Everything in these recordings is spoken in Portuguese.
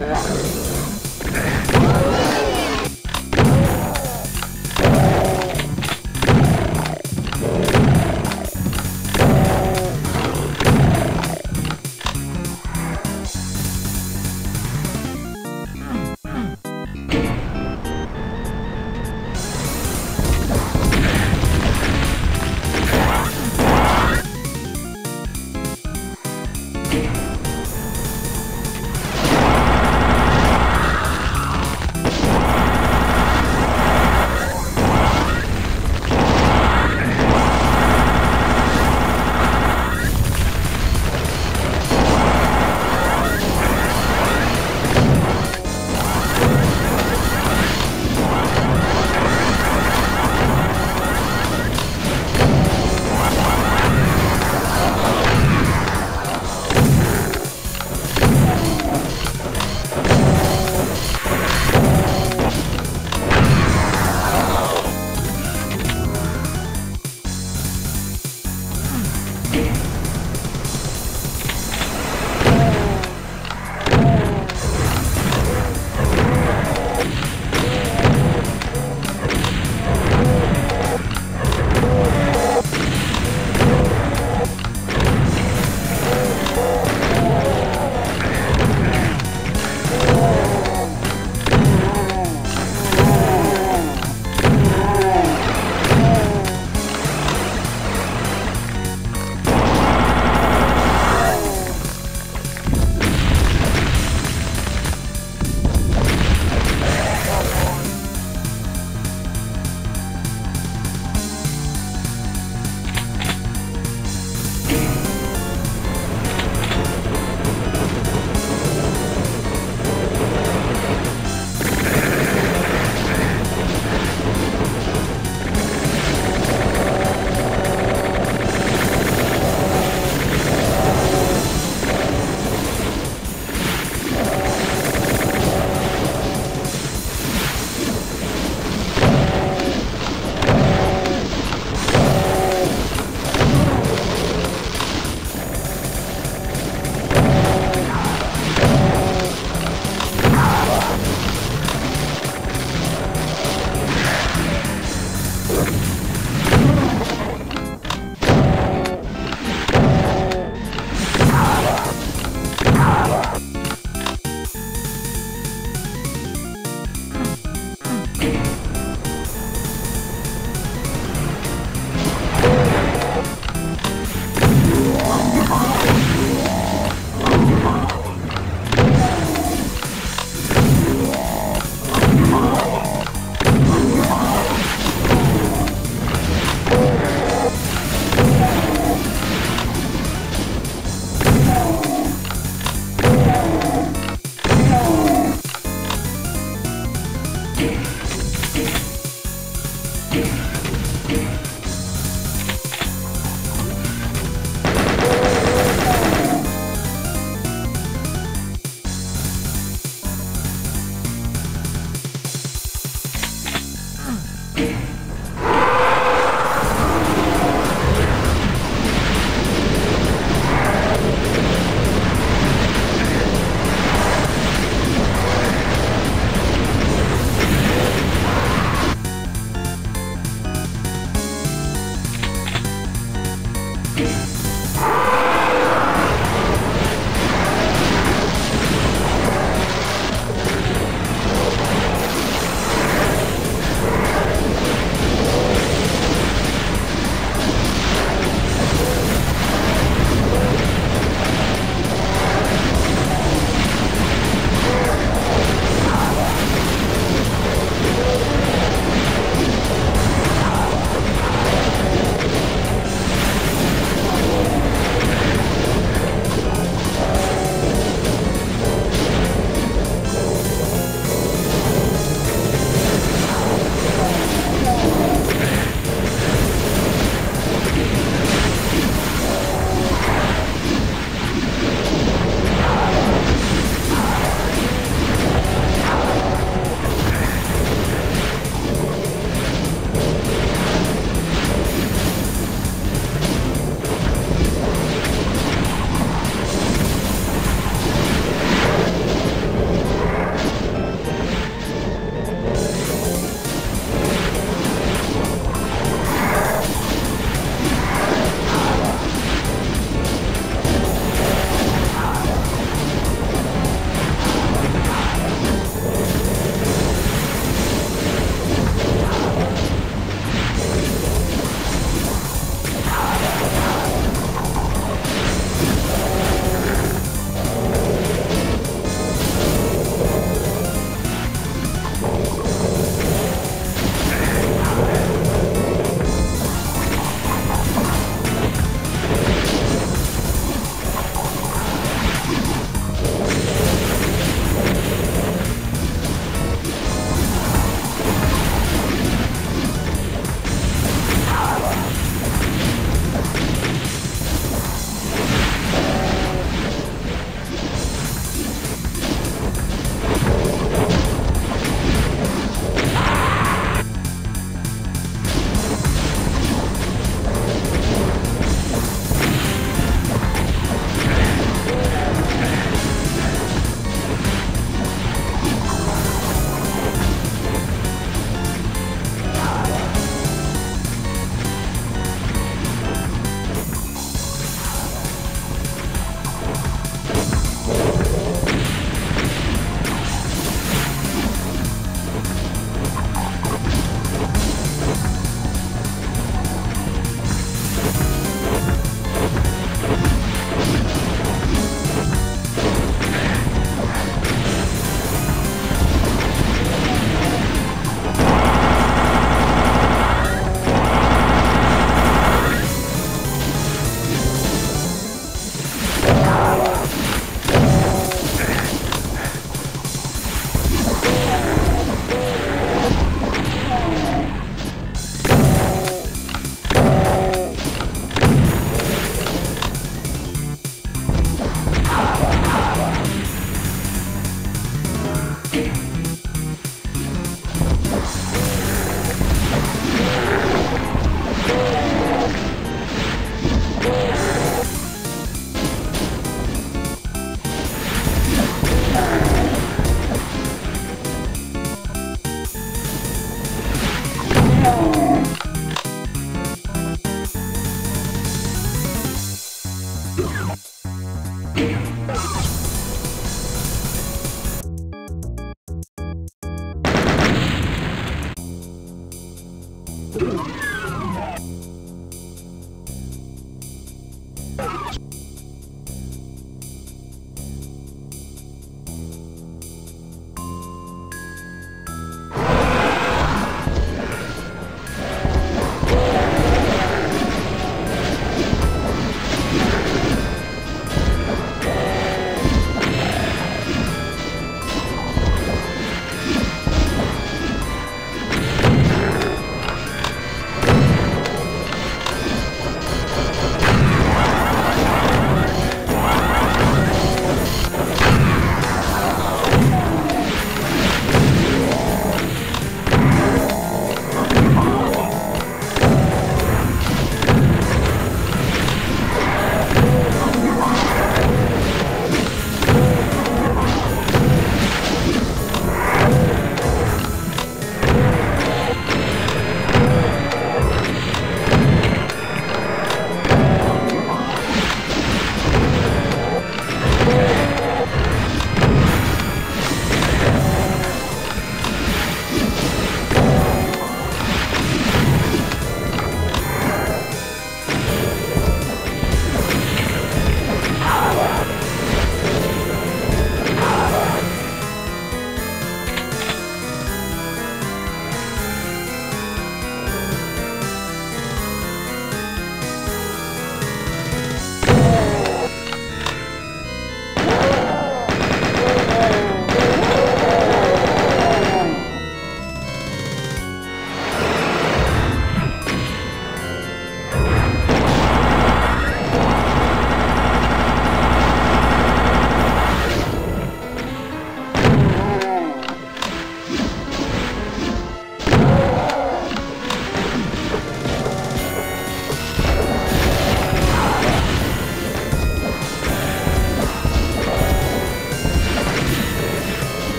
Yeah.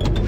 you.